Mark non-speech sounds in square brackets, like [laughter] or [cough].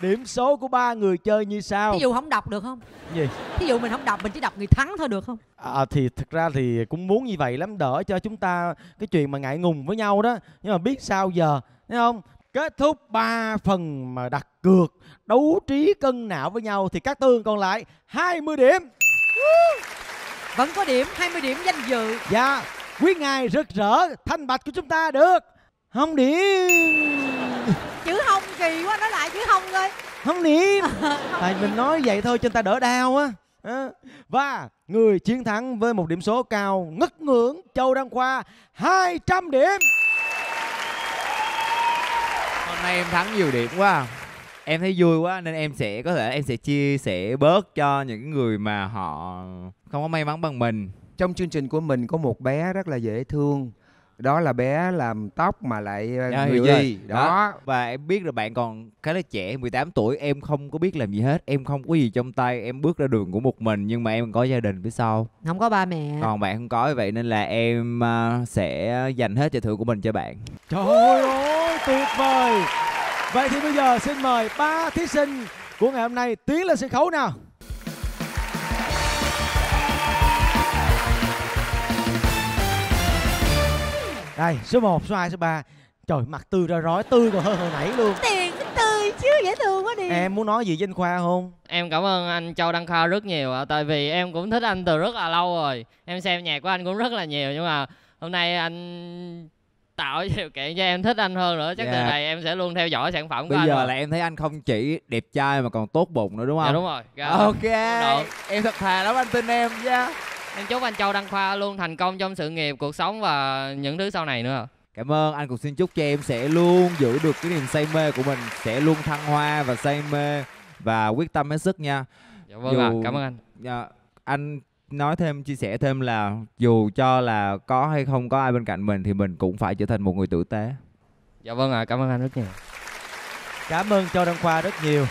Điểm số của ba người chơi như sau. Thí dụ không đọc được không? Gì? Thí dụ mình không đọc mình chỉ đọc người thắng thôi được không? À, thì thực ra thì cũng muốn như vậy lắm đỡ cho chúng ta cái chuyện mà ngại ngùng với nhau đó nhưng mà biết sao giờ thấy không kết thúc 3 phần mà đặt cược đấu trí cân não với nhau thì các tường còn lại 20 điểm Vẫn có điểm 20 điểm danh dự Dạ quý ngài rực rỡ thanh bạch của chúng ta được không điểm Chữ hông kỳ quá nói lại chữ hông coi không điểm [laughs] tại mình nói vậy thôi cho người ta đỡ đau á Ờ. và người chiến thắng với một điểm số cao ngất ngưỡng châu đăng khoa 200 điểm Hôm nay em thắng nhiều điểm quá. Em thấy vui quá nên em sẽ có thể em sẽ chia sẻ bớt cho những người mà họ không có may mắn bằng mình. Trong chương trình của mình có một bé rất là dễ thương đó là bé làm tóc mà lại ờ, Dạ, người gì rồi. đó. Và em biết là bạn còn khá là trẻ 18 tuổi Em không có biết làm gì hết. Em không có gì trong tay Em bước ra đường của một mình Nhưng mà em có gia đình phía sau. Không có ba mẹ. Còn bạn không có vậy nên là em à, sẽ dành hết giải thưởng của mình cho bạn. Trời ơi, tuyệt vời. Vậy thì bây giờ xin mời ba thí sinh của ngày hôm nay. Tiến lên sân khấu nào. Đây, số 1, số 2, số 3. Trời, mặt tươi ra rói, tươi còn hơn hồi nãy luôn. Tiền tươi chứ dễ thương quá đi Em muốn nói gì với anh Khoa không? Em cảm ơn anh Châu Đăng Khoa rất nhiều ạ Tại vì em cũng thích anh từ rất là lâu rồi Em xem nhạc của anh cũng rất là nhiều Nhưng mà hôm nay anh tạo [laughs] điều kiện cho em thích anh hơn nữa Chắc từ Dạ. này em sẽ luôn theo dõi sản phẩm của Bây anh giờ mà. là em thấy anh không chỉ đẹp trai mà còn tốt bụng nữa đúng không? Dạ đúng rồi Dạ. Ok Độ. Em thật thà lắm anh tin em nha Em chúc anh Châu Đăng Khoa luôn thành công trong sự nghiệp, cuộc sống và những thứ sau này nữa. Cảm ơn. Anh cũng xin chúc cho em sẽ luôn giữ được cái niềm say mê của mình Sẽ luôn thăng hoa và say mê Và quyết tâm hết sức nha. Dạ vâng ạ, cảm ơn anh. Dạ, Anh nói thêm, chia sẻ thêm là Dù cho là có hay không có ai bên cạnh mình Thì mình cũng phải trở thành một người tử tế. Dạ vâng ạ, cảm ơn anh rất nhiều. Cảm ơn Châu Đăng Khoa rất nhiều.